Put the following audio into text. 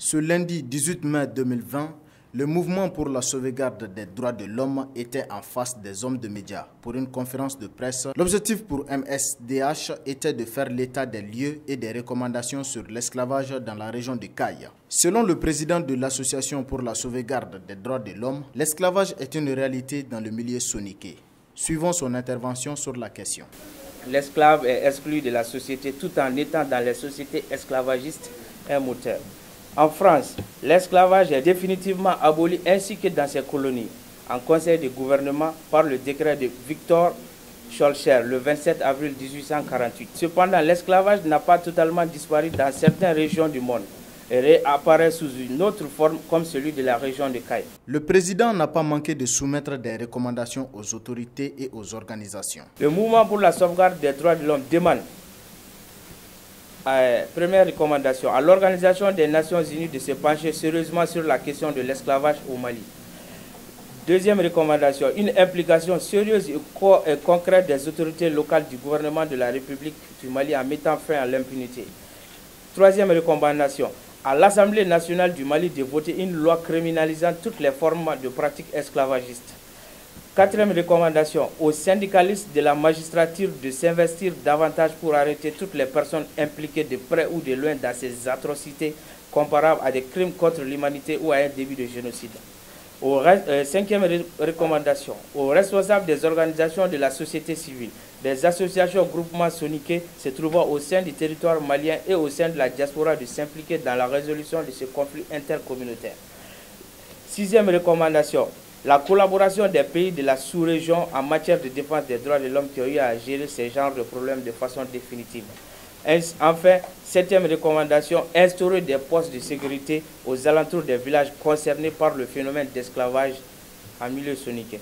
Ce lundi 18 mai 2020, le mouvement pour la sauvegarde des droits de l'homme était en face des hommes de médias pour une conférence de presse. L'objectif pour MSDH était de faire l'état des lieux et des recommandations sur l'esclavage dans la région de Caille. Selon le président de l'Association pour la sauvegarde des droits de l'homme, l'esclavage est une réalité dans le milieu soniqué. Suivons son intervention sur la question. L'esclave est exclu de la société tout en étant dans les sociétés esclavagistes un moteur. En France, l'esclavage est définitivement aboli ainsi que dans ses colonies, en conseil de gouvernement par le décret de Victor Schœlcher le 27 avril 1848. Cependant, l'esclavage n'a pas totalement disparu dans certaines régions du monde et réapparaît sous une autre forme comme celui de la région de Caille. Le président n'a pas manqué de soumettre des recommandations aux autorités et aux organisations. Le mouvement pour la sauvegarde des droits de l'homme demande première recommandation, à l'Organisation des Nations Unies de se pencher sérieusement sur la question de l'esclavage au Mali. Deuxième recommandation, une implication sérieuse et, concrète des autorités locales du gouvernement de la République du Mali en mettant fin à l'impunité. Troisième recommandation, à l'Assemblée nationale du Mali de voter une loi criminalisant toutes les formes de pratiques esclavagistes. Quatrième recommandation, aux syndicalistes de la magistrature de s'investir davantage pour arrêter toutes les personnes impliquées de près ou de loin dans ces atrocités comparables à des crimes contre l'humanité ou à un début de génocide. Euh, cinquième recommandation, aux responsables des organisations de la société civile, des associations groupements soniqués se trouvant au sein du territoire malien et au sein de la diaspora de s'impliquer dans la résolution de ce conflit intercommunautaire. Sixième recommandation, la collaboration des pays de la sous-région en matière de défense des droits de l'homme qui ont eu à gérer ce genre de problèmes de façon définitive. Enfin, septième recommandation, instaurer des postes de sécurité aux alentours des villages concernés par le phénomène d'esclavage en milieu sonique.